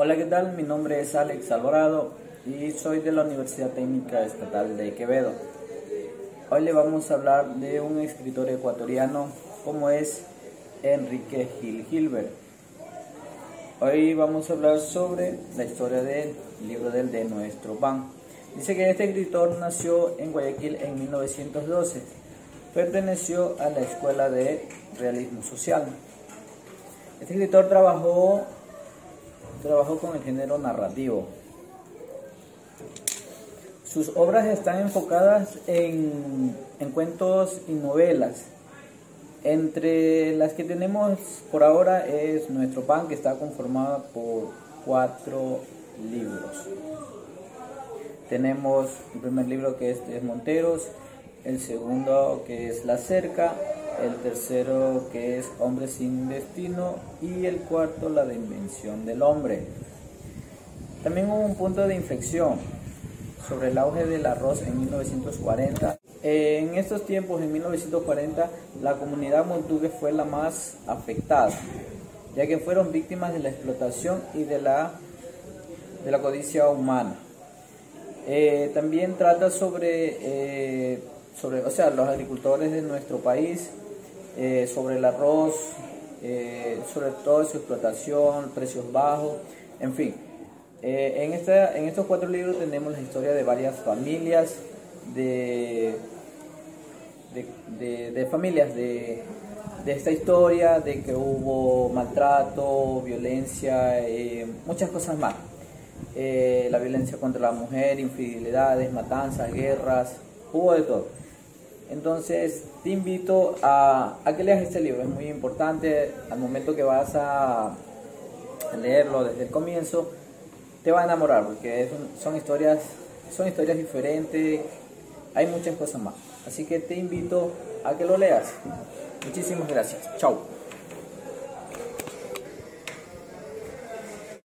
Hola, ¿qué tal? Mi nombre es Alex Alvarado y soy de la Universidad Técnica Estatal de Quevedo. Hoy le vamos a hablar de un escritor ecuatoriano como es Enrique Gil Gilbert. Hoy vamos a hablar sobre la historia del libro del de nuestro pan. Dice que este escritor nació en Guayaquil en 1912. Perteneció a la Escuela de Realismo Social. Este escritor trabajó trabajó con el género narrativo. Sus obras están enfocadas en, cuentos y novelas. Entre las que tenemos por ahora es Nuestro Pan, que está conformada por cuatro libros. Tenemos el primer libro que es de Monteros, el segundo que es La Cerca, el tercero que es Hombre sin Destino y el cuarto La Dimensión del Hombre. También hubo un punto de inflexión sobre el auge del arroz en 1940. En estos tiempos, en 1940, la comunidad montuve fue la más afectada, ya que fueron víctimas de la explotación y de la, de la codicia humana. Eh, también trata sobre, eh, sobre, o sea, los agricultores de nuestro país eh, sobre el arroz, eh, sobre todo su explotación, precios bajos, en fin. Eh, en, esta, en estos cuatro libros tenemos la historia de varias familias, de, de, familias de, de, esta historia, de que hubo maltrato, violencia, muchas cosas más. la violencia contra la mujer, infidelidades, matanzas, guerras, hubo de todo. Entonces te invito a, que leas este libro, es muy importante al momento que vas a leerlo desde el comienzo, te va a enamorar porque son, historias, son historias diferentes, hay muchas cosas más. Así que te invito a que lo leas. Muchísimas gracias. Chao.